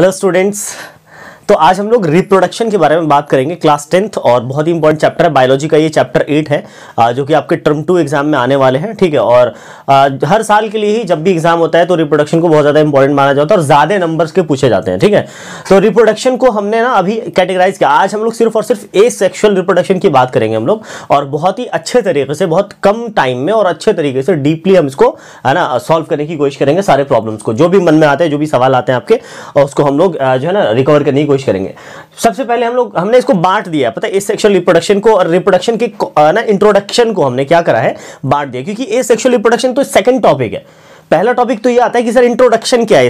hello students. तो आज हम लोग रिप्रोडक्शन के बारे में बात करेंगे। क्लास टेंथ और बहुत ही इंपॉर्टेंट चैप्टर है। बायोलॉजी का ये चैप्टर एट है जो कि आपके टर्म टू एग्ज़ाम में आने वाले हैं, ठीक है? और हर साल के लिए ही जब भी एग्ज़ाम होता है तो रिप्रोडक्शन को बहुत ज़्यादा इंपॉर्टेंट माना जाता है और ज़्यादा नंबर्स के पूछे जाते हैं, ठीक है? तो रिप्रोडक्शन को हमने ना अभी कैटेगराइज किया। आज हम लोग सिर्फ़ और सिर्फ़ ए सेक्शुअल रिप्रोडक्शन की बात करेंगे हम लोग। और बहुत ही अच्छे तरीके से, बहुत कम टाइम में और अच्छे तरीके से डीपली हम इसको, है ना सॉल्व करने की कोशिश करेंगे सारे प्रॉब्लम्स को। जो भी मन में आते हैं, जो भी सवाल आते हैं आपके और उसको हम लोग जो है ना रिकवर करने की कोशिश करेंगे। सबसे पहले हम लोग, हमने इसको बांट दिया। पता है ए सेक्शुअल रिप्रोडक्शन को और रिप्रोडक्शन के ना इंट्रोडक्शन को हमने क्या करा है? बांट दिया। क्योंकि ए सेक्शुअल रिप्रोडक्शन तो सेकंड टॉपिक है। पहला टॉपिक तो ये आता है कि सर इंट्रोडक्शन क्या है?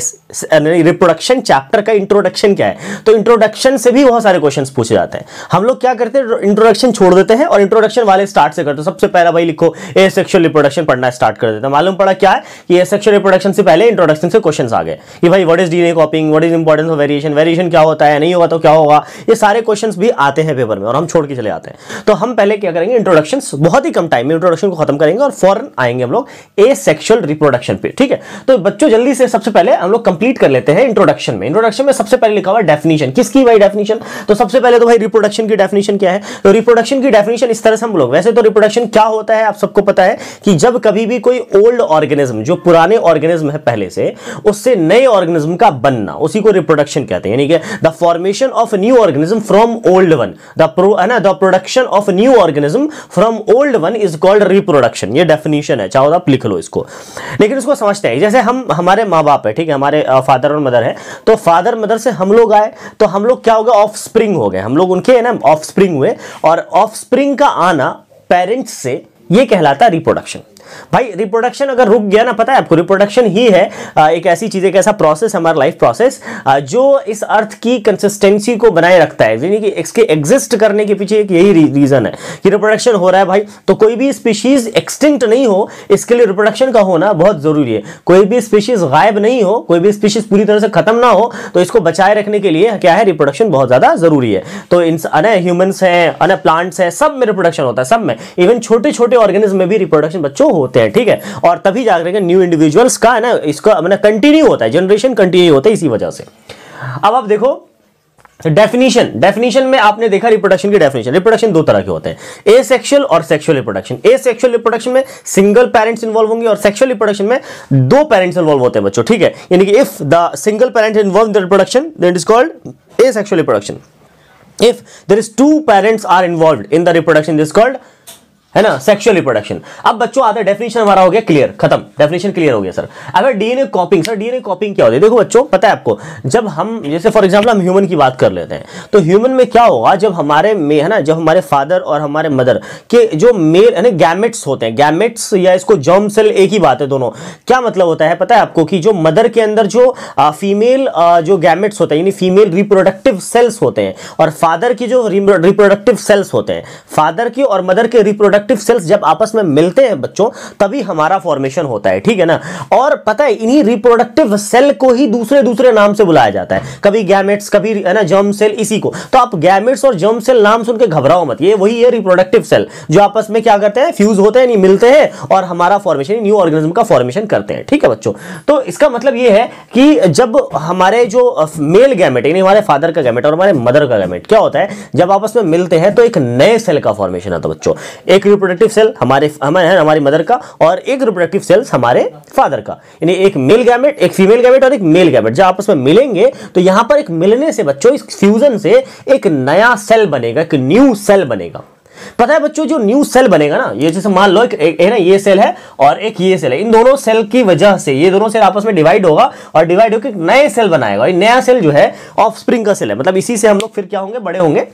रिप्रोडक्शन चैप्टर का इंट्रोडक्शन क्या है? तो इंट्रोडक्शन से भी बहुत सारे क्वेश्चन पूछे जाते हैं। हम लोग क्या करते हैं? इंट्रोडक्शन छोड़ देते हैं और इंट्रोडक्शन वाले स्टार्ट से करते हैं। सबसे पहला भाई लिखो ए सेक्शुअल रिप्रोडक्शन पढ़ना स्टार्ट कर देते हैं। मालूम पड़ा क्या है? कि ए सेक्शुअल रिप्रोडक्शन से पहले इंट्रोडक्शन से क्वेश्चन आ गए। कि भाई what is DNA copying what is importance of variation variation क्या होता है? नहीं होगा तो क्या होगा? ये सारे क्वेश्चन भी आते हैं पेपर में और हम छोड़ के चले आते हैं। तो हम पहले क्या करेंगे? इंट्रोडक्शन बहुत ही कम टाइम में इंट्रोडक्शन को खत्म करेंगे और फॉरन आएँगे हम लोग ए सेक्शुअल रिप्रोडक्शन पे। ठीक है? तो बच्चों, जल्दी से सबसे पहले हम लोग कंप्लीट कर लेते हैं इंट्रोडक्शन में। इंट्रोडक्शन में सबसे पहले लिखा हुआ डेफिनेशन किसकी भाई डेफिनेशन तो सबसे पहले तो भाई रिप्रोडक्शन की डेफिनेशन क्या है? तो रिप्रोडक्शन की डेफिनेशन इस तरह से हम लोग, वैसे तो रिप्रोडक्शन क्या होता है आप सबको पता है कि जब कभी भी कोई ओल्ड ऑर्गेनिज्म जो पुराने ऑर्गेनिज्म है पहले से, उससे नए ऑर्गेनिज्म का बनना, उसी को रिप्रोडक्शन कहते हैं। यानी कि the formation of new organism from old one the है ना? The production of new organism from old one is called reproduction ये डेफिनेशन है। चाहो आप लिख लो इसको। लेकिन इसको समझते हैं। जैसे हम, हमारे माँ बाप है, ठीक है, हमारे फादर और मदर है तो फादर मदर से हम लोग आए तो हम लोग क्या हो गए ऑफ़ स्प्रिंग हो गए। हम लोग उनके, है ना ऑफ़ स्प्रिंग हुए, और ऑफ़ स्प्रिंग का आना पेरेंट्स से ये कहलाता रिप्रोडक्शन भाई रिप्रोडक्शन अगर रुक गया ना, पता है आपको रिप्रोडक्शन ही है एक ऐसी चीज़, एक ऐसा प्रोसेस हमारा लाइफ प्रोसेस जो इस अर्थ की कंसिस्टेंसी को बनाए रखता है। यानी कि इसके एग्जिस्ट करने के पीछे एक यही रीजन है कि रिप्रोडक्शन हो रहा है भाई। तो कोई भी स्पीशीज एक्सटिंक्ट नहीं हो, इसके लिए रिप्रोडक्शन का होना बहुत ज़रूरी है। कोई भी स्पीशीज गायब नहीं हो, कोई भी स्पीशीज पूरी तरह से खत्म ना हो तो इसको बचाए रखने के लिए क्या है रिप्रोडक्शन बहुत ज़्यादा ज़रूरी है। तो इन ह्यूमंस हैं अन प्लांट्स हैं, सब में रिप्रोडक्शन होता है, सब में। इवन छोटे छोटे ऑर्गेनिज्म में भी रिप्रोडक्शन बच्चों होते हैं, ठीक है? और तभी जाकर न्यू इंडिविजुअल्स का, है ना, इसका मैंने कंटिन्यू होता है जनरेशन कंटिन्यू होता है इसी वजह से। अब आप देखो डेफिनेशन डेफिनेशन में आपने देखा रिप्रोडक्शन की डेफिनेशन रिप्रोडक्शन दो तरह के होते हैं ए सेक्सुअल और sexual reproduction asexual reproduction में सिंगल पेरेंट्स इंवॉल्व होंगे और सेक्सुअल रिप्रोडक्शन में दो पेरेंट्स इंवॉल्व होते हैं बच्चों, ठीक है? यानी कि if the single parent involve in the reproduction that is called asexual reproduction if there is two parents are involved in the reproduction, this is called है ना? सेक्सुअल रिप्रोडक्शन अब बच्चों आता है डेफिनेशन हमारा हो गया क्लियर खत्म. डेफिनेशन क्लियर हो गया सर अगर DNA copying sir DNA copying क्या होती है? देखो बच्चों, पता है आपको, जब हम, जैसे फॉर एग्जांपल हम ह्यूमन की बात कर लेते हैं तो ह्यूमन में क्या होगा, जब हमारे में, है ना, जब हमारे फादर और हमारे मदर के जो मेल है ना गैमेट्स होते हैं गैमेट्स या इसको जर्म सेल एक ही बात है दोनों। क्या मतलब होता है? पता है आपको कि जो मदर के अंदर जो फीमेल जो गैमेट्स होते हैं, यानी फीमेल रिप्रोडक्टिव सेल्स होते हैं, और फादर की जो रिप्रोडक्टिव सेल्स होते हैं फादर की और मदर के रिप्रोडक्टिव रिप्रोडक्टिव सेल्स जब आपस में मिलते हैं बच्चों, तभी हमारा फॉर्मेशन होता है, ठीक है ना? और पता है, इन्हीं रिप्रोडक्टिव सेल को ही दूसरे दूसरे नाम से बुलाया जाता है। कभी गैमेट्स कभी, है ना जर्म सेल इसी को। तो आप गैमेट्स और जर्म सेल नाम सुन के घबराओ मत। ये वही है रिप्रोडक्टिव सेल जो आपस में क्या करते हैं फ्यूज होते हैं, नहीं मिलते हैं, और हमारा फॉर्मेशन न्यू ऑर्गेनिज्म का फॉर्मेशन करते हैं, ठीक है बच्चों? तो इसका मतलब ये है कि जब हमारे जो मेल गैमेट यानी हमारे फादर का गैमेट और हमारे मदर का गैमेट क्या होता है? जब आपस में मिलते हैं तो एक नए सेल का फॉर्मेशन आता है बच्चों। एक रिप्रोडक्टिव सेल हमारे हमारे हमारी मदर का और एक रिप्रोडक्टिव सेल्स हमारे फादर का। यानी एक मेल गैमेट एक फीमेल गैमेट और एक मेल गैमेट जब आपस में मिलेंगे तो यहाँ पर एक मिलने से बच्चों इस फ्यूजन से एक नया सेल बनेगा एक न्यू सेल बनेगा। पता है बच्चों जो न्यू सेल बनेगा ना ये जैसे मान लो एक, एक ना ये सेल है और एक ये सेल है। इन दोनों सेल की वजह से ये दोनों सेल आपस में डिवाइड होगा और डिवाइड होकर नए सेल बनाएगा। ये नया सेल जो है ऑफ़ स्प्रिंग का सेल है। मतलब इसी से हम लोग फिर क्या होंगे बड़े होंगे।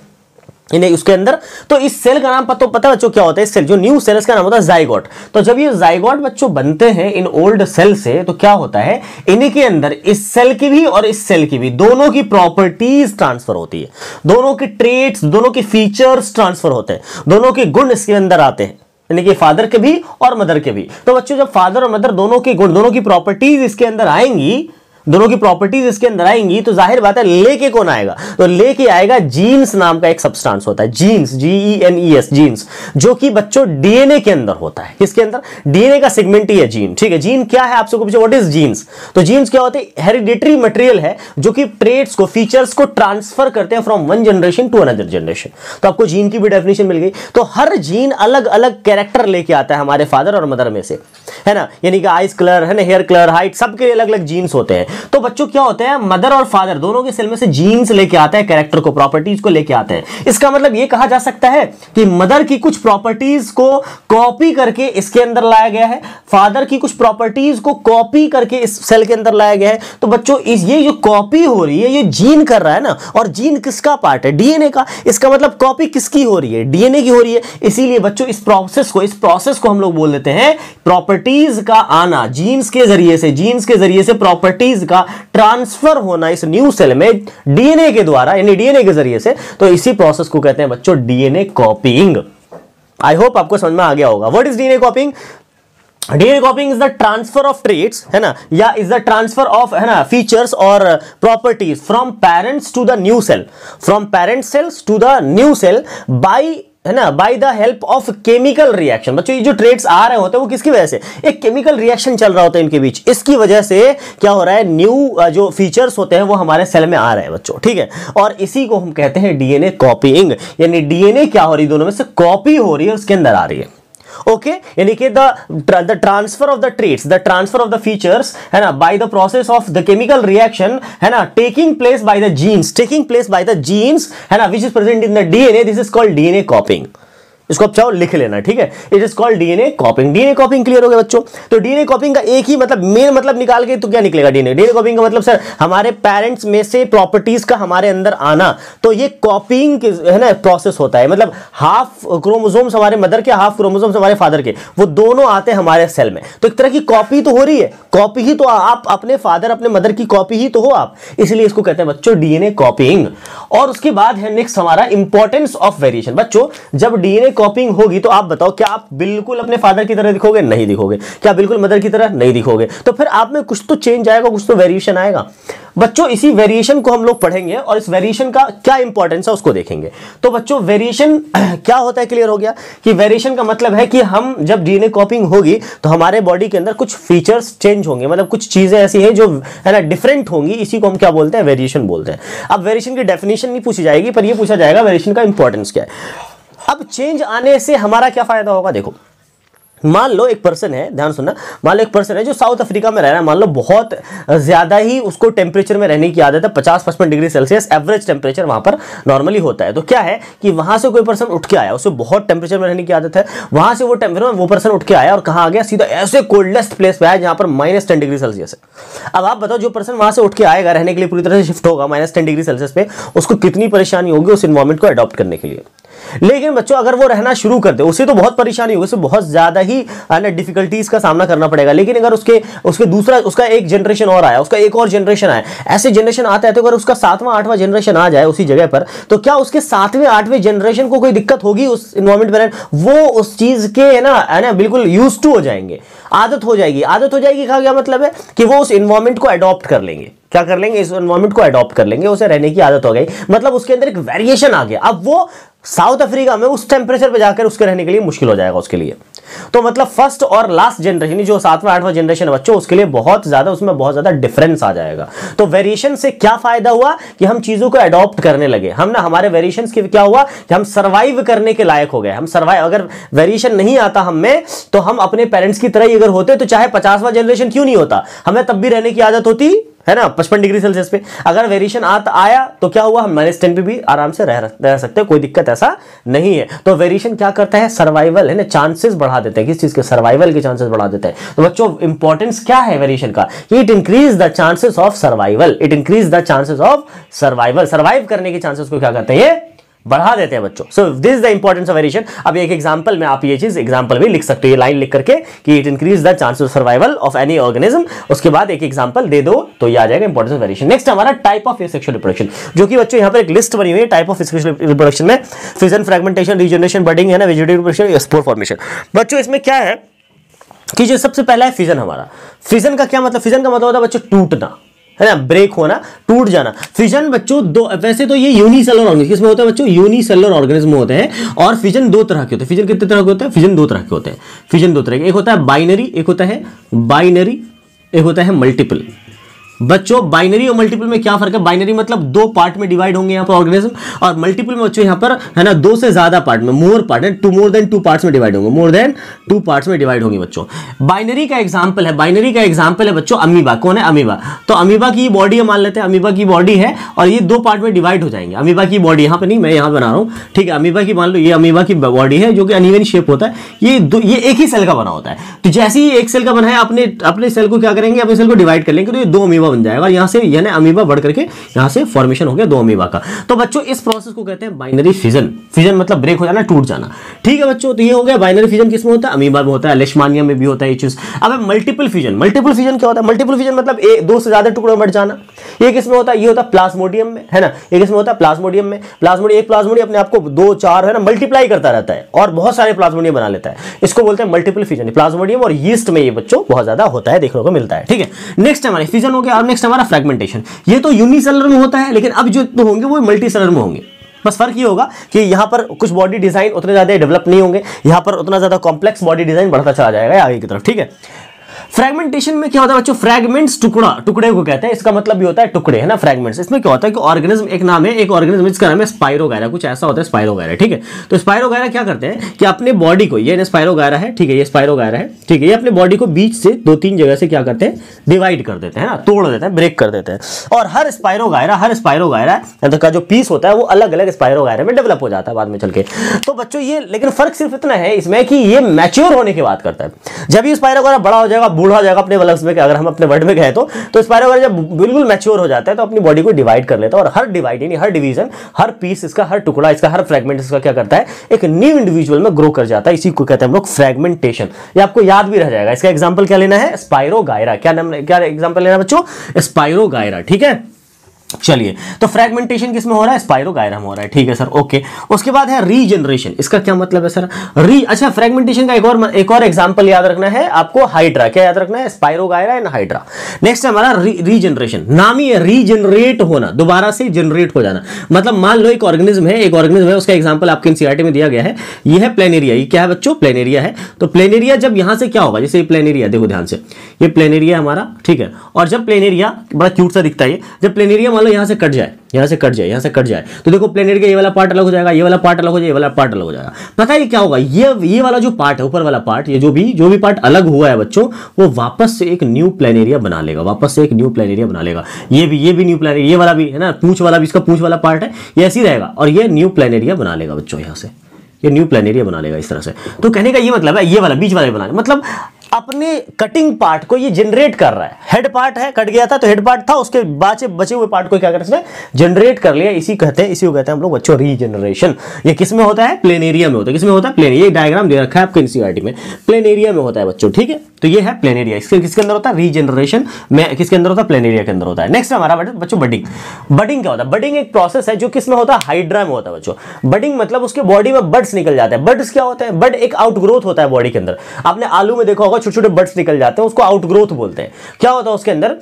इन्हें उसके अंदर। तो इस सेल का नाम पता पता बच्चों क्या होता है? सेल जो न्यू सेल का नाम होता है जाइगोट तो जब ये जाइगोट बच्चों बनते हैं इन ओल्ड सेल से तो क्या होता है? इन्हीं के अंदर इस सेल की भी और इस सेल की भी दोनों की प्रॉपर्टीज़ ट्रांसफ़र होती है। दोनों की ट्रेट्स दोनों के फीचर्स ट्रांसफ़र होते हैं। दोनों के गुण इसके अंदर आते हैं। यानी कि फादर के भी और मदर के भी। तो बच्चों, जब फादर और मदर दोनों के गुण, दोनों की प्रॉपर्टीज़ इसके अंदर आएँगी दोनों की प्रॉपर्टीज़ इसके अंदर आएँगी तो ज़ाहिर बात है, लेके कौन आएगा? तो लेके आएगा जीन्स नाम का एक सब्सटेंस होता है genes G E N E S genes जो कि बच्चों डीएनए के अंदर होता है। किसके अंदर? डीएनए का सेगमेंट ही है जीन ठीक है? जीन क्या है आपसे पूछे व्हाट इज़ जीन्स तो जीन्स क्या होते हैं? हेरिडिटरी मटेरियल है, जो कि ट्रेड्स को फीचर्स को ट्रांसफ़र करते हैं from one generation to another generation तो आपको जीन की भी डेफिनेशन मिल गई। तो हर जीन अलग अलग कैरेक्टर लेके आता है हमारे फादर और मदर में से, है ना? यानी कि आइस कलर है ना? हेयर कलर हाइट सबके अलग अलग जीन्स होते हैं। तो बच्चों क्या होते हैं मदर और फादर दोनों के सेल में से जीन्स लेके आते हैं कैरेक्टर को प्रॉपर्टीज़ को लेके आते हैं। इसका मतलब ये कहा जा सकता है कि मदर की कुछ प्रॉपर्टीज़ को कॉपी करके इसके अंदर लाया गया है फादर की कुछ प्रॉपर्टीज़ को कॉपी करके इस सेल के अंदर लाया गया है। तो बच्चों, इस, ये जो कॉपी हो रही है, ये जीन कर रहा है ना, और जीन किसका पार्ट है? डीएनए का। इसका मतलब कॉपी किसकी हो रही है? डीएनए की हो रही है। इसीलिए बच्चों, इस प्रोसेस को, इस प्रोसेस को हम लोग बोल देते हैं प्रॉपर्टीज़ का आना। जीन्स के ज़रिए से जीन्स के ज़रिए से प्रॉपर्टीज़ का ट्रांसफ़र होना इस न्यू सेल में डीएनए के द्वारा, यानी डीएनए के ज़रिए से। तो इसी प्रोसेस को कहते हैं बच्चों डीएनए कॉपिंग आई होप आपको समझ में आ गया होगा। What is DNA copying DNA copying is the transfer of traits है ना? या इज़ द ट्रांसफ़र ऑफ़ है ना फीचर्स और properties from parents to the new cell from parent cells to the new cell by है ना by the help of chemical reaction बच्चों, ये जो ट्रेड्स आ रहे होते हैं, वो किसकी वजह से? एक केमिकल रिएक्शन चल रहा होता है इनके बीच। इसकी वजह से क्या हो रहा है न्यू जो फीचर्स होते हैं, वो हमारे सेल में आ रहे हैं बच्चों, ठीक है? और इसी को हम कहते हैं डीएनए कॉपीइंग यानी डीएनए क्या हो रही है? दोनों में से कॉपी हो रही है उसके अंदर आ रही है। okay? Indicate the the transfer of the traits the transfer of the features and uh, by the process of the chemical reaction and uh, taking place by the genes taking place by the genes and uh, which is present in the dna this is called dna copying. इसको आप चाहो लिख लेना, ठीक है? It is called DNA copying DNA copying clear हो गया बच्चों। तो डीएनए कॉपिंग का एक ही मतलब मेन मतलब निकाल के तो क्या निकलेगा डीएनए डीएनए कॉपिंग का मतलब सर हमारे पेरेंट्स में से प्रॉपर्टीज़ का हमारे अंदर आना तो ये कॉपिंग है ना प्रोसेस होता है। मतलब हाफ़ क्रोमोजोम्स हमारे मदर के हाफ़ क्रोमोजोम्स हमारे फादर के, वो दोनों आते हैं हमारे सेल में। तो एक तरह की कॉपी तो हो रही है। कॉपी ही तो आप अपने फादर अपने मदर की कॉपी ही तो हो आप। इसलिए इसको कहते हैं बच्चों डीएनए कॉपिंग और उसके बाद है नेक्स्ट हमारा इंपॉर्टेंस ऑफ़ वेरिएशन बच्चों, जब डीएनए कॉपिंग होगी तो आप बताओ, क्या आप बिल्कुल अपने फादर की तरह दिखोगे? नहीं दिखोगे। क्या बिल्कुल मदर की तरह नहीं दिखोगे? तो फिर आप में कुछ तो चेंज आएगा, कुछ तो वेरिएशन आएगा। बच्चों, इसी वेरिएशन को हम लोग पढ़ेंगे और इस वेरिएशन का क्या इंपॉर्टेंस है उसको देखेंगे। तो बच्चों वेरिएशन क्या होता है क्लियर हो गया? कि वेरिएशन का मतलब है कि हम जब डीएनए कॉपिंग होगी तो हमारे बॉडी के अंदर कुछ फीचर्स चेंज होंगे। मतलब कुछ चीज़ें ऐसी हैं जो, है ना डिफरेंट होंगी। इसी को हम क्या बोलते हैं? वेरिएशन बोलते हैं। अब वेरिएशन की डेफिनेशन नहीं पूछी जाएगी, पर यह पूछा जाएगा वेरिएशन का इंपॉर्टेंस क्या है? अब चेंज आने से हमारा क्या फ़ायदा होगा? देखो, मान लो एक पर्सन है, ध्यान सुनना, मान लो एक पर्सन है जो साउथ अफ्रीका में रह रहा है, मान लो बहुत ज़्यादा ही उसको टेम्परेचर में रहने की आदत है पचास पचपन डिग्री सेल्सियस एवरेज टेम्परेचर वहाँ पर नॉर्मली होता है। तो क्या है कि वहाँ से कोई पर्सन उठ के आया, उसे बहुत टेम्परेचर में रहने की आदत है, वहाँ से वो टेम्परेचर वो पर्सन उठ के आया और कहा आ गया, सीधा ऐसे कोल्डेस्ट प्लेस पे आया जहाँ पर माइनस टेन डिग्री सेल्सियस है। अब आप बताओ, जो पर्सन वहाँ से उठ के आएगा रहने के लिए, पूरी तरह से शिफ्ट होगा माइनस टेन डिग्री सेल्सियस पे, उसको कितनी परेशानी होगी उस इन्वायरमेंट को अडॉप्ट करने के लिए? लेकिन बच्चों, अगर वो रहना शुरू कर दे, उसे तो बहुत परेशानी होगी, उसे बहुत ज़्यादा ही डिफिकल्टीज का सामना करना पड़ेगा। लेकिन अगर उसके उसके दूसरा, उसका एक जनरेशन और आया, उसका एक और जनरेशन आया, ऐसे जनरेशन आता है तो अगर उसका सातवां, आठवां जनरेशन आ जाए उसी जगह पर तो क्या उसके सातवें, आठवें जनरेशन को कोई दिक्कत होगी उस इन्वायरमेंट में वो उस चीज़ के, है ना है ना, बिल्कुल यूज़ टू हो जाएँगे। आदत हो जाएगी। आदत हो जाएगी का क्या मतलब है? कि वो उस इन्वायरमेंट को अडॉप्ट कर लेंगे। क्या कर लेंगे? इस एनवायरमेंट को अडॉप्ट कर लेंगे, उसे रहने की आदत हो गई। मतलब उसके अंदर एक वेरिएशन आ गया। अब वो साउथ अफ्रीका में उस टेम्परेचर पे जाकर उसके रहने के लिए मुश्किल हो जाएगा उसके लिए। तो मतलब फ़र्स्ट और लास्ट जनरेशन जो सातवां, आठवां जनरेशन बच्चों, उसके लिए बहुत ज़्यादा, उसमें बहुत ज़्यादा डिफरेंस आ जाएगा। तो वेरिएशन से क्या फ़ायदा हुआ कि हम चीज़ों को अडॉप्ट करने लगे? हम ना, हमारे वेरिएशन के क्या हुआ कि हम सर्वाइव करने के लायक हो गए। हम सर्वाइव अगर वेरिएशन नहीं आता हमें तो हम अपने पेरेंट्स की तरह ही अगर होते तो चाहे पचासवां जनरेशन क्यों नहीं होता? हमें तब भी रहने की आदत होती? है ना, पचपन डिग्री सेल्सियस पे। अगर वेरिएशन आया तो क्या हुआ? हम माइनस टेन पे भी आराम से रह रह सकते हैं, कोई दिक्कत ऐसा नहीं है। तो वेरिएशन क्या करता है? सर्वाइवल है ना चांसेस बढ़ा देते हैं। किस चीज़ के? सर्वाइवल के चांसेस बढ़ा देते हैं। तो बच्चों इंपॉर्टेंस क्या है वेरिएशन का? It increase the chances of survival it increase the chances of survival survive करने के चांसेस को क्या करते हैं? बढ़ा देते हैं बच्चों। So this is the importance of variation अब एक एग्जांपल में आप ये चीज़ एग्जांपल भी लिख सकते हो, ये लाइन लिख करके कि it increase the chances of survival of any organism उसके बाद एक एग्जांपल दे दो तो ये आ जाएगा इंपॉर्टेंस ऑफ़ वेरिएशन नेक्स्ट हमारा टाइप ऑफ़ सेक्सुअल रिप्रोडक्शन जो कि बच्चों, यहाँ पर एक लिस्ट बनी हुई है टाइप ऑफ़ सेक्सुअल रिप्रोडक्शन में। फिजन फ्रेगमेंटेशन रीजनरेशन बडिंग है ना वेजिटेटिव रिप्रोडक्शन स्पोर फॉर्मेशन बच्चों, इसमें क्या है कि जो सबसे पहला है फिजन हमारा। फिजन का क्या मतलब? फिजन का मतलब होता है बच्चों, टूटना। है ना ब्रेक होना, टूट जाना। फिजन बच्चों, दो, वैसे तो ये यूनिसेलर ऑर्गेनिज्म किसमें होता है बच्चों? यूनिसेलर ऑर्गेनिज्म होते हैं। और फिजन दो तरह के होते हैं। फिजन कितने तरह के होते हैं? फिजन दो तरह के होते हैं। फिजन दो तरह के। एक होता है बाइनरी एक होता है बाइनरी एक होता है मल्टीपल बच्चों बाइनरी और मल्टीपल में क्या फ़र्क है? बाइनरी मतलब दो पार्ट में डिवाइड होंगे यहाँ पर ऑर्गेनिज्म और मल्टीपल में बच्चों यहाँ पर, है ना, दो से ज़्यादा पार्ट में मोर पार्ट है two more than two parts में डिवाइड होंगे मोर देन टू पार्ट्स में डिवाइड होंगे बच्चों। बाइनरी का एग्ज़ाम्पल है बाइनरी का एग्ज़ाम्पल है बच्चों अमीबा कौन है? अमीबा तो अमीबा की बॉडी मान लेते हैं अमीबा की बॉडी है और ये दो पार्ट में डिवाइड हो जाएँगे। अमीबा की बॉडी यहाँ पर नहीं, मैं यहाँ बना रहा हूँ, ठीक है अमीबा की मान लो, ये अमीबा की बॉडी है जो कि अनिवन शेप होता है, ये दो, ये एक ही सेल का बना होता है। तो जैसे ही एक सेल का बना है, अपने अपने सेल को क्या करेंगे? अपने सेल को डिवाइड कर लेंगे तो ये दो अमीबा बन जाएगा यहाँ से यानी अमीबा बढ़ करके यहाँ से फॉर्मेशन हो गया दो अमीबा का। तो बच्चों, इस प्रोसेस को कहते हैं बाइनरी फिजन फिजन मतलब ब्रेक हो जाना, टूट जाना। ठीक है बच्चों तो ये हो गया बाइनरी फिजन किसमें होता है? अमीबा में होता है लेशमानिया में भी होता है ये चीज़। अब मल्टीपल फिजन मल्टीपल फिजन क्या होता है? मल्टीपल फिजन मतलब एक दो से ज़्यादा टुकड़ों में बढ़ जाना। ये किसमें होता है? ये होता है प्लाज्मोडियम में, है ना? ये किसमें होता है? प्लाज्मोडियम में। प्लाज्मोडियम एक प्लाज्मोडियम अपने आपको दो, चार, है ना मल्टीप्लाई करता रहता है और बहुत सारे प्लाज्मोडियम बना लेता है। इसको बोलते हैं मल्टीपल फिजन प्लाज्मोडियम और यीस्ट में ये बच्चों बहुत ज़्यादा होता है, देखने को मिलता है। ठीक है नेक्स्ट हमारे फिजन हो गया और नेक्स्ट हमारा फ्रेगमेंटेशन ये तो यूनिसेलर में होता है, लेकिन अब जो तो होंगे, वो मल्टी सेलर में होंगे। बस फ़र्क ये होगा कि यहाँ पर कुछ बॉडी डिज़ाइन उतने ज़्यादा डेवलप नहीं होंगे, यहाँ पर उतना ज़्यादा कॉम्प्लेक्स बॉडी डिज़ाइन बढ़ता चला जाएगा आगे की तरफ़, ठीक है? फ्रेगमेंटेशन में क्या होता है बच्चों? फ्रेगमेंट्स टुकड़ा, टुकड़े को कहते हैं। इसका मतलब भी होता है टुकड़े, है ना फ्रेगमेंट्स इसमें क्या होता है कि ऑर्गेनिज्म एक नाम है, एक ऑर्गेनिज्म इसका नाम है स्पाइरोगायरा कुछ ऐसा होता है स्पाइरोगायरा ठीक है? तो स्पाइरोगायरा क्या करते हैं कि अपने बॉडी को, ये स्पाइरोगायरा है, ठीक है, ये स्पाइरोगायरा है, ठीक है, ये अपने बॉडी को बीच से दो तीन जगह से क्या करते हैं? डिवाइड कर देते हैं ना, तोड़ देते हैं ब्रेक कर देते हैं। और हर स्पाइरोगायरा हर स्पाइरोगायरा का जो पीस होता है, वो अलग अलग स्पाइरोगायरा में डेवलप हो जाता है बाद में चल के। तो बच्चों, ये, लेकिन फ़र्क सिर्फ़ इतना है इसमें कि ये मैच्योर होने की बात करता है। जब ये स्पाइरोगायरा बड़ा हो जाएगा बूढ़ा जाएगा अपने वाला में अगर हम अपने वर्ड में गए तो। तो स्पायरो जब बिल्कुल मैच्योर हो जाता है तो अपनी बॉडी को डिवाइड कर लेता है और हर डिवाइड यानी हर डिवीज़न हर पीस इसका हर टुकड़ा, इसका हर फ्रेगमेंट इसका क्या करता है? एक न्यू इंडिविजुअल में ग्रो कर जाता है। इसी को कहते हैं हम लोग फ्रेगमेंटेशन ये आपको याद भी रह जाएगा। इसका एग्ज़ाम्पल क्या लेना है? स्पायरो गायरा क्या नाम क्या एग्ज़ाम्पल लेना बच्चों? स्पायरो गायरा ठीक है? चलिए तो फ्रेगमेंटेशन किसमें हो रहा है? स्पाइरोगायरा में हो रहा है, ठीक है सर ओके उसके बाद है रीजनरेशन इसका क्या मतलब है सर? री अच्छा फ्रेगमेंटेशन का एक और एक और एग्जांपल याद रखना है आपको हाइड्रा क्या याद रखना है? स्पाइरोगायरा एंड हाइड्रा नेक्स्ट है हमारा रीजनरेशन नाम ही है रीजनरेट होना, दोबारा से जनरेट हो जाना. मतलब मान लो एक ऑर्गेनिज्म है, एक ऑर्गेनिज्म है, उसका एग्ज़ाम्पल आपके एनसीआरटी में दिया गया है यह है प्लेनेरिया ये क्या है बच्चों? प्लेनेरिया है. तो प्लेनेरिया जब यहाँ से क्या होगा? जैसे प्लेनेरिया देखो ध्यान से, ये प्लेनेरिया हमारा, ठीक है. और जब प्लेनेरिया बड़ा क्यूट सा दिखता है जब प्लेनेरिया मान लो यहाँ से कट जाए, यहाँ से कट जाए, यहाँ से कट जाए। तो देखो प्लेनेट का ये वाला पार्ट अलग हो जाएगा, ये वाला पार्ट अलग हो जाए, ये वाला पार्ट अलग हो जाएगा। पता है क्या होगा? ये ये वाला जो पार्ट है, ऊपर वाला पार्ट ये जो भी जो भी पार्ट अलग हुआ है बच्चों, वो वापस से एक न्यू प्लेनेरिया बना लेगा, वापस से एक न्यू प्लेनेरिया बना लेगा। ये भी ये भी न्यू प्लेनेरिया ये वाला भी, है ना? पूछ वाला भी, इसका पूछ वाला पार्ट है, ये ऐसे रहेगा और ये न्यू प्लेनेरिया बना लेगा बच्चों यहाँ से। ये न्यू प्लेनेरिया बना लेगा इस तरह से। तो कहने का ये मतलब है, ये वाला, बीच वाला बना मतलब अपने कटिंग पार्ट को ये जनरेट कर रहा है। हेड पार्ट है कट गया था तो हेड पार्ट था, उसके बाचे बचे हुए पार्ट को क्या कर रहे जनरेट कर लिया। इसी कहते हैं, इसी को कहते हैं हम लोग बच्चों रीजनरेशन ये किसमें होता है? प्लेन एरिया में होता है। किसमें होता है? प्लेन ये डायग्राम दे रखा है आपको एनसीआरटी में। प्लेन एरिया में होता है बच्चों, ठीक है? तो ये है प्लेन एरिया इसके किसके अंदर होता है? रीजनरेशन में किसके अंदर होता है? प्लेन एरिया के अंदर होता है। नेक्स्ट हमारा बच्चों बडिंग बडिंग क्या होता है? बडिंग एक प्रोसेस है जो किसमें होता है? हाइड्रा में होता है बच्चों। बडिंग मतलब उसके बॉडी में बर्ड्स निकल जाते हैं। बर्ड्स क्या होता है? बर्ड एक आउटग्रोथ होता है बॉडी के अंदर। आपने आलू में देखा होगा छोटे छोटे बर्ड्स निकल जाते हैं, उसको आउटग्रोथ बोलते हैं। क्या होता है उसके अंदर?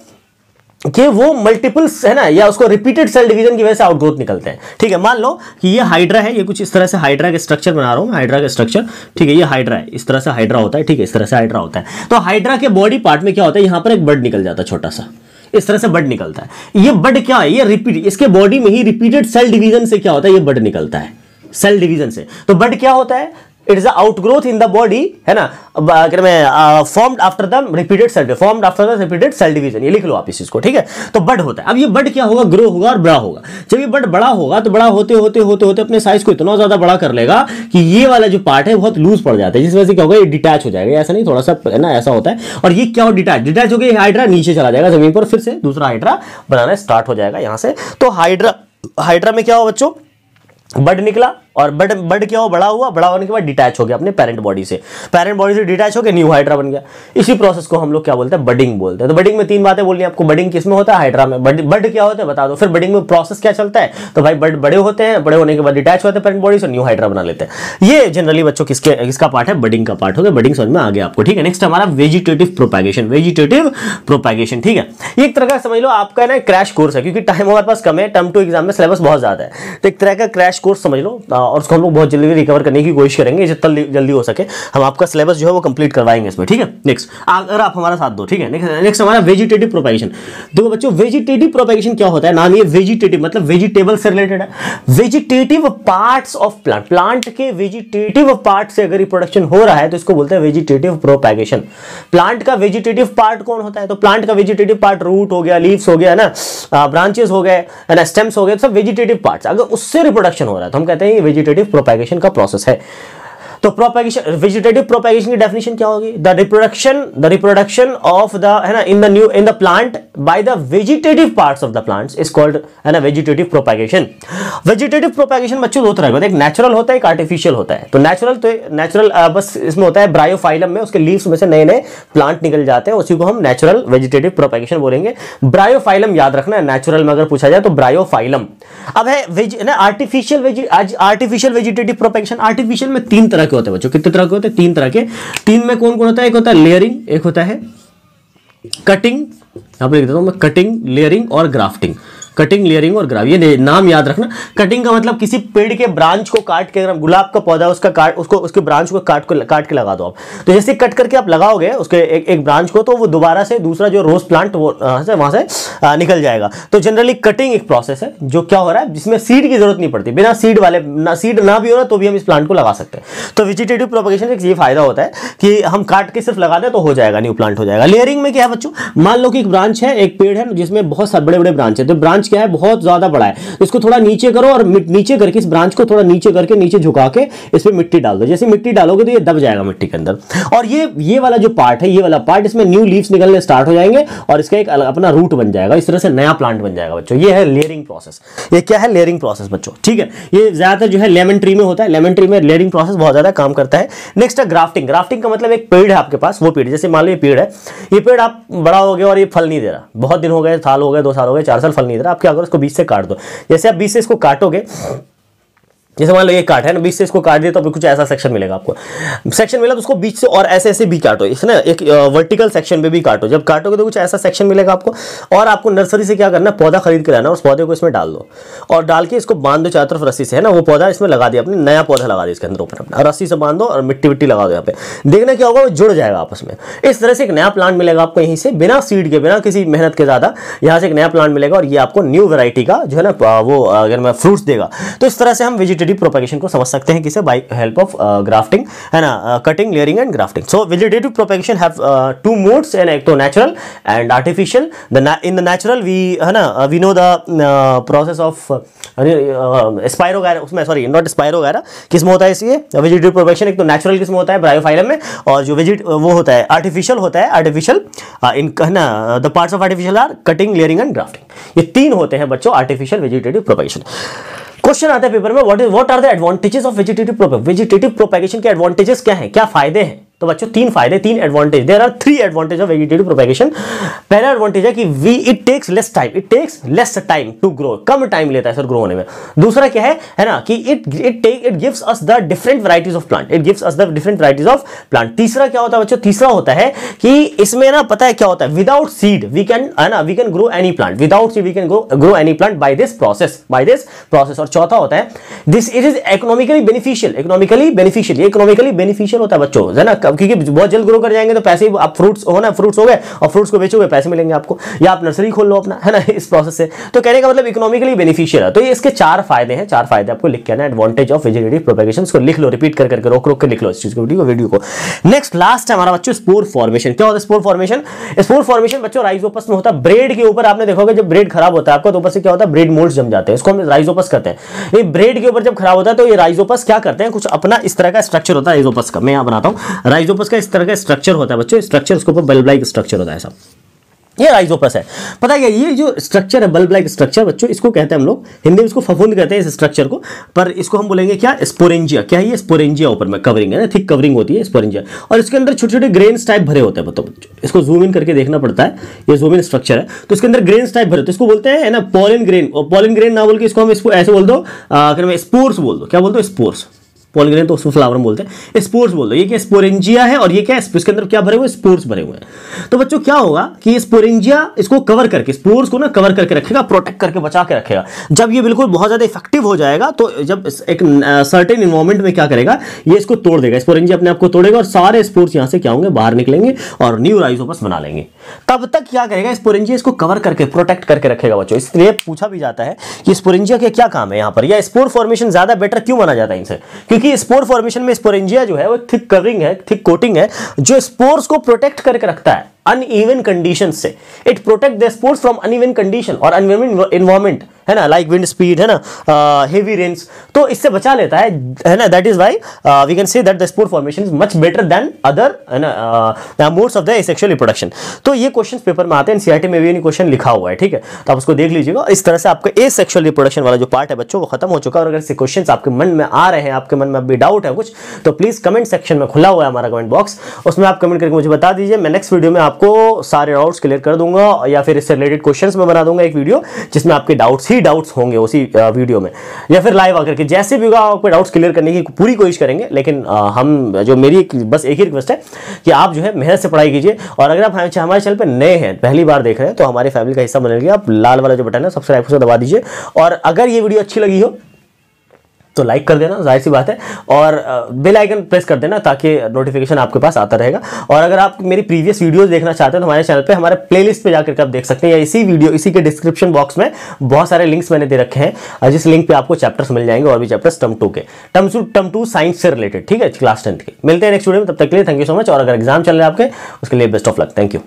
कि वो मल्टीपल है ना, या उसको रिपीटेड सेल डिवीज़न की वजह से आउटग्रोथ निकलते हैं। ठीक है, मान लो कि ये हाइड्रा है, ये कुछ इस तरह से हाइड्रा का स्ट्रक्चर बना रहा हूँ हाइड्रा का स्ट्रक्चर ठीक है, ये हाइड्रा है, इस तरह से हाइड्रा होता है, ठीक है, इस तरह से हाइड्रा होता है। तो हाइड्रा के बॉडी पार्ट में क्या होता है, यहाँ पर एक बर्ड निकल जाता है छोटा सा। इस तरह से बर्ड निकलता है। ये बर्ड क्या है? ये रिपीट इसके बॉडी में ही रिपीटेड सेल डिवीज़न से क्या होता है, ये बर्ड निकलता है। सेल डिवीज़न से। तो बर्ड क्या होता है? It is outgrowth in the body है ना? अगर मैं after the repeated cell formed after the repeated cell division ये लिख लो आप इस चीज़ को ठीक है? तो बड होता है। अब ये बड क्या होगा? ग्रो होगा और बड़ा होगा। जब ये बड बड़ा होगा तो बड़ा होते होते होते होते अपने साइज़ को इतना ज़्यादा बड़ा कर लेगा कि ये वाला जो पार्ट है, बहुत लूज पड़ जाता है, जिस वजह से क्या होगा, ये डिटैच हो जाएगा। ऐसा नहीं, थोड़ा सा, है ना, ऐसा होता है। और ये क्या हो डिटैच डिटैच हो गया हाइड्रा नीचे चला जाएगा ज़मीन पर, फिर से दूसरा हाइड्रा बनाना स्टार्ट हो जाएगा यहाँ से। तो हाइड्रा हाइड्रा में क्या हो बच्चों? बड निकला। और बड बड क्या हो बड़ा हुआ, बड़ा होने के बाद डिटैच हो गया अपने पेरेंट बॉडी से। पेरेंट बॉडी से डिटैच हो गया न्यू हाइड्रा बन गया। इसी प्रोसेस को हम लोग क्या बोलते हैं? बडिंग बोलते हैं। तो बडिंग में तीन बातें बोलनी आपको बडिंग किसमें होता है? हाइड्रा में। बड बड क्या होता है? बता दो। फिर बडिंग में प्रोसेस क्या चलता है? तो भाई बड बड़े होते हैं, बड़े होने के बाद डिटैच होते हैं पेरेंट बॉडी से न्यू हाइड्रा बना लेते हैं। ये जनरली बच्चों किसके, किसका पार्ट है? बडिंग का पार्ट। हो गया बडिंग समझ में आ गया आपको। ठीक है नेक्स्ट हमारा वेजिटेटिव प्रोपैगेशन वेजिटेटिव प्रोपैगेशन ठीक है एक तरह का समझ लो आपका ना क्रैश कोर्स है। क्योंकि टाइम हमारे पास कम है टर्म टू एग्ज़ाम में सिलेबस बहुत ज़्यादा है। तो एक तरह का क्रैश कोर्स समझ लो। और उसको हम लोग बहुत जल्दी रिकवर करने की कोशिश करेंगे जितना जल्दी हो सके। हम आपका सिलेबस जो है वो कंप्लीट करवाएँगे इसमें, ठीक है? नेक्स्ट अगर आप हमारा साथ दो, ठीक है? नेक्स्ट हमारा वेजिटेटिव प्रोपैगेशन देखो बच्चों वेजिटेटिव प्रोपैगेशन क्या होता है? नाम ये वेजिटेटिव मतलब वेजिटेबल से रिलेटेड है। Vegetative parts of plant plant के वेजिटेटिव पार्ट से अगर रिप्रोडक्शन हो रहा है तो इसको बोलते हैं वेजिटेटिव प्रोपैगेशन प्लांट का वेजिटेटिव पार्ट कौन होता है? तो प्लांट का वेजिटेटिव पार्ट रूट हो गया लीव्स हो गया ना? ब्रांचेस हो गए ना? स्टेम्स हो गए, सब वेजिटेटिव पार्ट्स अगर उससे रिप्रोडक्शन हो रहा है तो हम कहते हैं ये वेजिटेटिव प्रोपैगेशन का प्रोसेस है। तो प्रोपेगेशन वेजिटेटिव प्रोपेगेशन की डेफिनेशन क्या होगी? The reproduction the reproduction of the है ना in the new in the plant by the vegetative parts of the plants is called है ना वेजिटेटिव प्रोपेगेशन वेजिटेटिव प्रोपेगेशन बच्चों दो तरह का एक नेचुरल होता है, एक आर्टिफिशियल होता है। तो नेचुरल तो नेचुरल बस इसमें होता है ब्रायोफाइलम में, उसके लीव्स में से नए नए प्लांट निकल जाते हैं, उसी को हम नेचुरल वेजिटेटिव प्रोपेगेशन बोलेंगे। ब्रायोफाइलम याद रखना है नेचुरल में अगर पूछा जाए तो ब्रायोफाइलम अब है artificial artificial vegetative propagation artificial में तीन तरह होते हैं बच्चों। कितने तरह के होते हैं? तीन तरह के। तीन में कौन कौन होता है? एक होता है लेयरिंग एक होता है कटिंग यहाँ पर लिख देता हूँ मैं कटिंग लेयरिंग और ग्राफ्टिंग कटिंग लेयरिंग और ग्राफ ये नाम याद रखना। कटिंग का मतलब किसी पेड़ के ब्रांच को काट के, अगर गुलाब का पौधा उसका काट, उसको, उसके ब्रांच को काट को, काट के लगा दो आप। तो जैसे कट करके आप लगाओगे, उसके एक एक ब्रांच को तो वो दोबारा से दूसरा जो रोज प्लांट वो से वहाँ से निकल जाएगा। तो जनरली कटिंग एक प्रोसेस है, जो क्या हो रहा है, जिसमें सीड की ज़रूरत नहीं पड़ती। बिना सीड वाले, ना सीड ना भी हो रहा तो भी हम इस प्लांट को लगा सकते हैं। तो वेजिटेटिव प्रोपोगेशन से ये फ़ायदा होता है कि हम काट के सिर्फ़ लगा दें तो हो जाएगा न्यू प्लांट हो जाएगा। लेयरिंग में क्या है बच्चों? मान लो कि एक ब्रांच है, एक पेड़ है, जिसमें बहुत सारे बड़े बड़े ब्रांच है। तो ब्रांच क्या है? बहुत ज़्यादा बड़ा है। इसको थोड़ा नीचे करो और नीचे करके, इस ब्रांच को थोड़ा नीचे करके नीचे झुका के इसमें मिट्टी डाल दो। जैसे मिट्टी डालोगे तो ये दब जाएगा मिट्टी के अंदर। और ये ये वाला जो पार्ट है, ये वाला पार्ट, इसमें न्यू लीव्स निकलने स्टार्ट हो जाएँगे और इसका एक अपना रूट बन जाएगा। इस तरह से नया प्लांट बन जाएगा बच्चों। ये है लेयरिंग प्रोसेस ये क्या है लेयरिंग प्रोसेस बच्चों? ठीक है। ये ज़्यादातर जो है लेमन ट्री में होता है। लेमन ट्री में लेयरिंग प्रोसेस बहुत ज़्यादा काम करता है। नेक्स्ट है ग्राफ्टिंग ग्राफ्टिंग का मतलब एक पेड़ है आपके पास, वो पेड़। जैसे मान लो ये पेड़ है। ये पेड़ आप बड़ा हो गया और ये फल नहीं दे रहा। बहुत दिन हो गए, साल हो गए, दो साल हो गए, चार साल फल नहीं दे रहा। आप क्या करो इसको बीच से काट दो। जैसे आप बीच से इसको काटोगे जैसे मान लो ये काट है ना, बीच से इसको काट दिया तो कुछ ऐसा सेक्शन मिलेगा आपको। सेक्शन मिला तो उसको बीच से और ऐसे ऐसे भी काटो इस ना? एक वर्टिकल सेक्शन में भी काटो। जब काटोगे तो कुछ ऐसा सेक्शन मिलेगा आपको। और आपको नर्सरी से क्या करना है? पौधा खरीद के लाना और उस पौधे को इसमें डाल दो। और डाल के इसको बाँध दो चारों तरफ़ रस्सी से, है ना? वो पौधा इसमें लगा दिया अपने, नया पौधा लगा दिया इसके अंदर ऊपर अपना। रस्सी से बाँध दो और मिट्टी विट्टी लगा दो यहाँ पे। देखना क्या होगा, वो जुड़ जाएगा आपस में। इस तरह से एक नया प्लांट मिलेगा आपको यहीं से, बिना सीड के, बिना किसी मेहनत के ज़्यादा, यहाँ से एक नया प्लांट मिलेगा और ये आपको न्यू वेराइटी का जो है ना वो अगर मैं फ्रूट्स देगा तो इस तरह से हम वेजिटेटिव प्रोपेगेशन को समझ सकते हैं किसे बाय हेल्प ऑफ़ ग्राफ्टिंग है ना? Cutting layering and grafting so vegetative propagation have two modes and एक तो natural and artificial in the natural we है ना? We know the process of स्पायरो वगैरह उसमें सॉरी नॉट स्पायरो वगैरह किसमें होता है इसलिए वेजिटेटिव प्रोपेगेशन एक तो नेचुरल किसमें होता है? ब्रायोफाइलम में। और जो वेजिट वो होता है आर्टिफिशियल होता है आर्टिफिशियल इन है ना? The parts of artificial are cutting layering and grafting ये तीन होते हैं बच्चों आर्टिफिशियल वेजिटेटिव प्रोपेगेशन क्वेश्चन आता है पेपर में what is are the advantages of vegetative vegetative propagation के एडवांटेजेस क्या है? क्या फ़ायदे हैं? तो बच्चों, तीन फ़ायदे, तीन advantage there are three advantage of vegetative propagation पहला एडवांटेज है कि we it takes less time it takes less time to grow come time लेता है सर ग्रो होने में. दूसरा क्या है? है ना, कि it it take it gives us the different varieties of plant it gives us the different varieties of plant तीसरा क्या होता है बच्चों? तीसरा होता है कि इसमें ना पता है क्या होता है? विदाउट सीड वी कैन है ना we can grow any plant without seed we can grow grow any plant by this process by this process और चौथा होता है this it is economically beneficial economically beneficial economically beneficial होता है बच्चों, है ना? क्योंकि बहुत जल्द ग्रो कर जाएँगे तो पैसे आप फ्रूट्स हो ना फ्रूट्स हो गए और फ्रूट्स को बेचोगे, पैसे मिलेंगे आपको। या आप नर्सरी खोल लो अपना, है ना, इस प्रोसेस से। तो कहने का मतलब इकोनॉमिकली बेनिफिशियल है। तो ये इसके चार फ़ायदे हैं, चार फ़ायदे आपको लिख के आना एडवांटेज ऑफ़ वेजिटेटिव प्रोपेगेशन को लिख लो रिपीट कर करके रोक रोक के लिख लो इस चीज़ को वीडियो को। नेक्स्ट लास्ट है हमारा बच्चों स्पोर फॉर्मेशन क्या होता है स्पोर फॉर्मेशन स्पोर फॉर्मेशन बच्चों राइजोपस में होता है। ब्रेड के ऊपर आपने देखोगे जब ब्रेड खराब होता है, आपका तो ऊपर से क्या होता है? ब्रेड मोल्ड जम जाते हैं। इसको हम राइजोपस कहते हैं। ये ब्रेड के ऊपर जब खराब होता है तो ये राइजोपस क्या करते हैं? कुछ अपना इस तरह का स्ट्रक्चर होता है राइजोपस का। मैं यहाँ बनाता हूँ। राइजोपस का इस तरह का स्ट्रक्चर होता है बच्चों। स्ट्रक्चर उसके ऊपर बल्ब लाइक स्ट्रक्चर होता है सब। ये राइजोपस है। पता है क्या? ये जो स्ट्रक्चर है बल्ब लाइक स्ट्रक्चर बच्चों, इसको कहते हैं हम लोग, हिंदी में इसको फफूंद कहते हैं इस स्ट्रक्चर को। पर इसको हम बोलेंगे क्या? स्पोरेंजिया क्या है ये? स्पोरेंजिया ऊपर में कवरिंग है ना? थिक कवरिंग होती है स्पोरेंजिया और इसके अंदर छोटे छोटे ग्रेन्स टाइप भरे होते हैं बताओ बच्चों। इसको जूम इन करके देखना पड़ता है। ये जूम इन स्ट्रक्चर है। तो इसके अंदर ग्रेन्स टाइप भरे होते हैं। इसको बोलते हैं ना पॉलिन ग्रेन और पॉलिन ग्रेन ना बोल के इसको हम इसको ऐसे बोल दो स्पोर्स बोल दो। क्या बोल दो स्पोर्स पॉलीग्रेन तो उसको फ्लावर बोलते हैं। स्पोर्स बोलते दो। ये क्या स्पोरेंजिया है और ये क्या इसके अंदर क्या भरे हुए स्पोर्स भरे हुए हैं। तो बच्चों, क्या होगा कि स्पोरेंजिया इसको कवर करके स्पोर्स को ना कवर करके रखेगा प्रोटेक्ट करके, बचा के रखेगा। जब ये बिल्कुल बहुत ज़्यादा इफ़ेक्टिव हो जाएगा तो जब एक सर्टेन इन्वायरमेंट में क्या करेगा, ये इसको तोड़ देगा। स्पोरेंजिया अपने आप को तोड़ेगा और सारे स्पोर्स यहाँ से क्या होंगे? बाहर निकलेंगे और न्यू राइजोपस बना लेंगे। तब तक क्या करेगा? स्पोरेंजिया इसको कवर करके प्रोटेक्ट करके रखेगा बच्चों। इसलिए पूछा भी जाता है कि स्पोरेंजिया के क्या काम है यहाँ पर? या स्पोर फॉर्मेशन ज़्यादा बेटर क्यों माना जाता है इनसे? क्योंकि स्पोर फॉर्मेशन में स्पोरेंजिया जो है, वो थिक कविंग है थिक कोटिंग है, जो स्पोर्स को प्रोटेक्ट करके रखता है। अनइवन कंडीशन से. It protect the spores from uneven condition और अनइवन इन्वायरमेंट है ना? लाइक विंड स्पीड है ना? हेवी रेन्स तो इससे बचा लेता है है ना? That is why we can say that the spore formation is much better than other है ना? Modes of the sexual reproduction तो ये क्वेश्चन पेपर में आते हैं सीआरटी में भी क्वेश्चन लिखा हुआ है, ठीक है? तो आप उसको देख लीजिएगा। इस तरह से आपका ए सेक्सुअल रिप्रोडक्शन वाला जो पार्ट है, बच्चों वो खत्म हो चुका है और अगर क्वेश्चन आपके मन में आ रहे हैं, आपके मन में अभी डाउट है कुछ तो प्लीज़ कमेंट सेक्शन में खुला हुआ है हमारा कमेंट बॉक्स उसमें आप कमेंट करके मुझे बता दीजिए। मैं नेक्स्ट वीडियो में आपको सारे डाउट्स क्लियर कर दूँगा या फिर इससे रिलेटेड क्वेश्चन में बना दूँगा एक वीडियो जिसमें आपके डाउट्स ही डाउट्स होंगे उसी वीडियो में। या फिर लाइव आकर के जैसे भी होगा आपको डाउट्स क्लियर करने की पूरी कोशिश करेंगे, लेकिन हम, जो मेरी बस एक ही रिक्वेस्ट है कि आप जो है मेहनत से पढ़ाई कीजिए, और अगर आप हमारे चैनल पर नए हैं, पहली बार देख रहे हैं तो हमारी फैमिली का हिस्सा बनेंगे। आप लाल वाला जो बटन है सब्सक्राइब से दबा दीजिए, और अगर ये वीडियो अच्छी लगी हो तो लाइक कर देना, ज़ाहिर सी बात है। और बेल आइकन प्रेस कर देना ताकि नोटिफिकेशन आपके पास आता रहेगा। और अगर आप मेरी प्रीवियस वीडियोस देखना चाहते हैं तो हमारे चैनल पे, हमारे प्लेलिस्ट पे जाकर के आप देख सकते हैं। या इसी वीडियो इसी के डिस्क्रिप्शन बॉक्स में बहुत सारे लिंक्स मैंने दे रखे हैं। जिस लिंक पर आपको चैप्टर्स मिल जाएँगे, और भी चैप्टर्स टर्म टू के। Term two term two science से रिलेटेड ठीक है? क्लास टेंथ के। मिलते हैं नेक्स्ट वीडियो में, तब तक के लिए थैंक यू सो मच और अगर एग्ज़ाम चल रहे हैं आपके, उसके लिए best of luck thank you